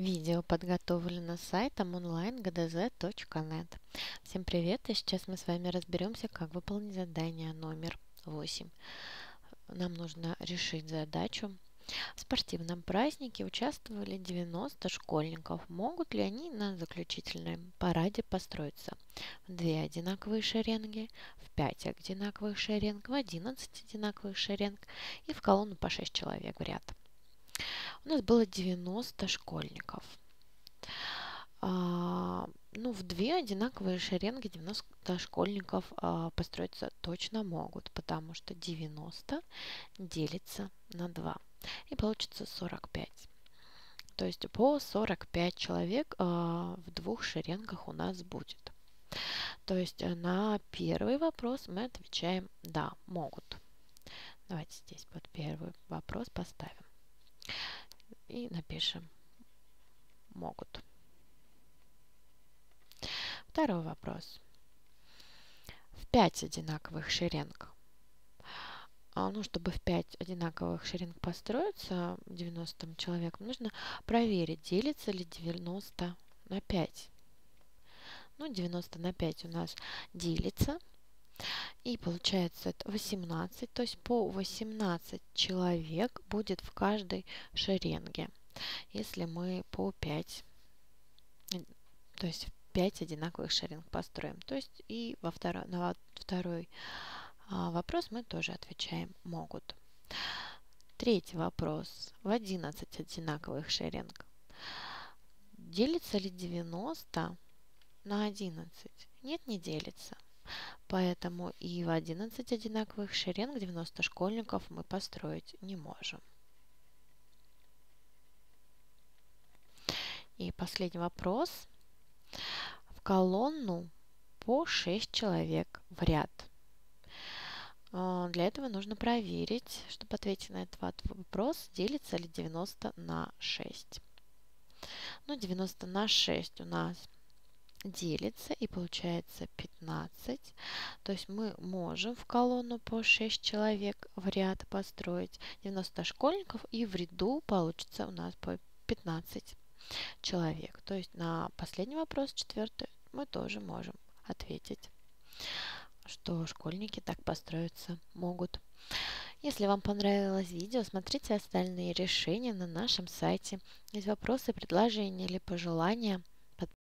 Видео подготовлено сайтом onlinegdz.net. Всем привет! И сейчас мы с вами разберемся, как выполнить задание номер 8. Нам нужно решить задачу. В спортивном празднике участвовали 90 школьников. Могут ли они на заключительном параде построиться в две одинаковые шеренги, в 5 одинаковых шеренг, в 11 одинаковых шеренг и в колонну по 6 человек в ряд? У нас было 90 школьников. А, ну, в две одинаковые шеренги 90 школьников а, построиться точно могут, потому что 90 делится на 2. И получится 45. То есть по 45 человек а, в двух шеренгах у нас будет. То есть на первый вопрос мы отвечаем «да, могут». Давайте здесь под первый вопрос поставим и напишем могут. Второй вопрос. В 5 одинаковых шеренг. А, ну, чтобы в 5 одинаковых шеренг построиться 90 человек, нужно проверить, делится ли 90 на 5. Ну, 90 на 5 у нас делится. И получается это 18, то есть по 18 человек будет в каждой шеренге. Если мы по 5, то есть 5 одинаковых шеренг построим. То есть и во второй, на второй вопрос мы тоже отвечаем «могут». Третий вопрос. В 11 одинаковых шеренг. Делится ли 90 на 11? Нет, не делится. Поэтому и в 11 одинаковых шеренг 90 школьников мы построить не можем. И последний вопрос. В колонну по 6 человек в ряд. А, для этого нужно проверить, чтобы ответить на этот вопрос, делится ли 90 на 6. Ну, 90 на 6 у нас делится и получается 15. То есть мы можем в колонну по 6 человек в ряд построить 90 школьников и в ряду получится у нас по 15 человек. То есть на последний вопрос, четвертый, мы тоже можем ответить, что школьники так построиться могут. Если вам понравилось видео, смотрите остальные решения на нашем сайте. Есть вопросы, предложения или пожелания,